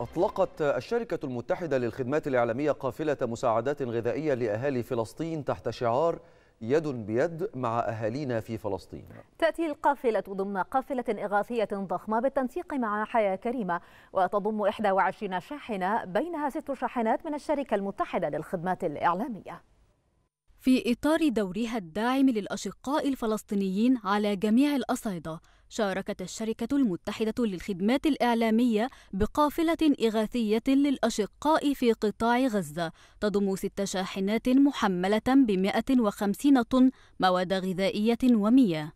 أطلقت الشركة المتحدة للخدمات الإعلامية قافلة مساعدات غذائية لأهالي فلسطين تحت شعار يد بيد مع أهالينا في فلسطين. تأتي القافلة ضمن قافلة إغاثية ضخمة بالتنسيق مع حياة كريمة وتضم 21 شاحنة بينها ست شاحنات من الشركة المتحدة للخدمات الإعلامية. في إطار دورها الداعم للأشقاء الفلسطينيين على جميع الأصعدة شاركت الشركة المتحدة للخدمات الإعلامية بقافلة إغاثية للأشقاء في قطاع غزة تضم ست شاحنات محملة ب 150 طن مواد غذائية ومياه.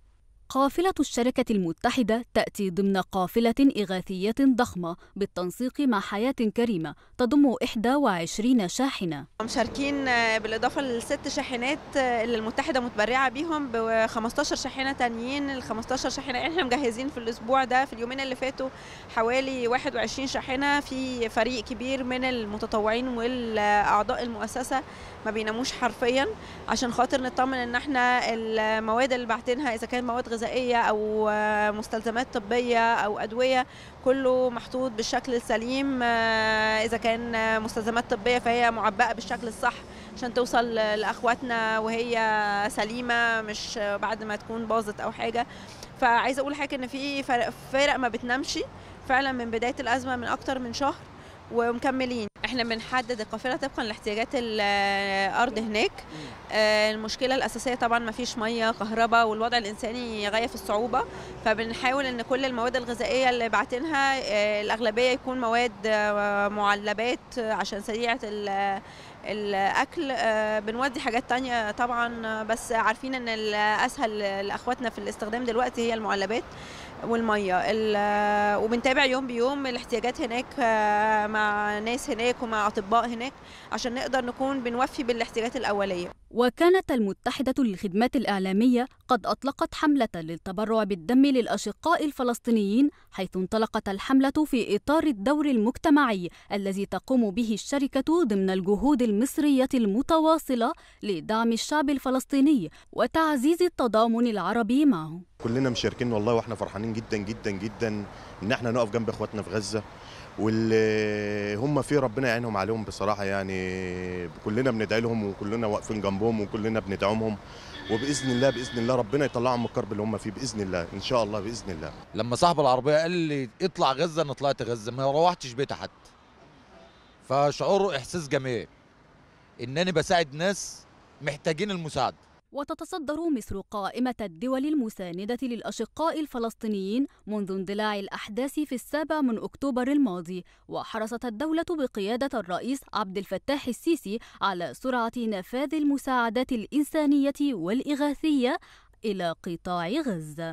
قافلة الشركة المتحدة تأتي ضمن قافلة إغاثية ضخمة بالتنسيق مع حياة كريمة تضم 21 شاحنة. مشاركين بالإضافة للست شاحنات اللي المتحدة متبرعة بيهم ب 15 شاحنة تانيين. ال 15 شاحنة إحنا مجهزين في الأسبوع ده في اليومين اللي فاتوا حوالي 21 شاحنة. في فريق كبير من المتطوعين والأعضاء المؤسسة ما بيناموش حرفيا عشان خاطر نطمن إن إحنا المواد اللي باعتينها إذا كان مواد غذائية أو مستلزمات طبية أو أدوية كله محطوط بالشكل السليم إذا كان مستلزمات طبية فهي معبأة بالشكل الصح عشان توصل لأخواتنا وهي سليمة مش بعد ما تكون باظت أو حاجة. فعايزة أقول حاجة إن في فرق ما بتنامش. فعلا من بداية الأزمة من أكتر من شهر ومكملين. إحنا بنحدد القافلة طبقا لاحتياجات الأرض هناك. المشكلة الأساسية طبعا ما فيش مية كهرباء والوضع الإنساني غاية في الصعوبة. فبنحاول إن كل المواد الغذائية اللي باعتينها الأغلبية يكون مواد معلبات عشان سريعة الأكل. بنودي حاجات تانية طبعا بس عارفين إن الاسهل لأخواتنا في الاستخدام دلوقتي هي المعلبات والمية. وبنتابع يوم بيوم الاحتياجات هناك مع ناس هناك ومع أطباء هناك عشان نقدر نكون بنوفي بالاحتياجات الأولية. وكانت المتحدة للخدمات الإعلامية قد أطلقت حملة للتبرع بالدم للأشقاء الفلسطينيين حيث انطلقت الحملة في إطار الدور المجتمعي الذي تقوم به الشركة ضمن الجهود المصرية المتواصلة لدعم الشعب الفلسطيني وتعزيز التضامن العربي معه. كلنا مشاركين والله وإحنا فرحانين جدا جدا جدا إن إحنا نقف جنب إخواتنا في غزة. واللي هم فيه ربنا يعينهم عليهم بصراحة يعني كلنا بندعي لهم وكلنا واقفين جنبهم. وكلنا بندعمهم. وبإذن الله بإذن الله ربنا يطلعهم من الكرب اللي هم فيه بإذن الله إن شاء الله بإذن الله. لما صاحب العربية قال لي اطلع غزة أنا طلعت غزة ما روحتش بيتي حتى. فشعور إحساس جميل. إنني بساعد ناس محتاجين المساعدة. وتتصدر مصر قائمة الدول المساندة للأشقاء الفلسطينيين منذ اندلاع الأحداث في السابع من أكتوبر الماضي وحرصت الدولة بقيادة الرئيس عبد الفتاح السيسي على سرعة نفاذ المساعدات الإنسانية والإغاثية إلى قطاع غزة.